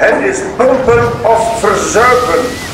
Het is pompen of verzuipen.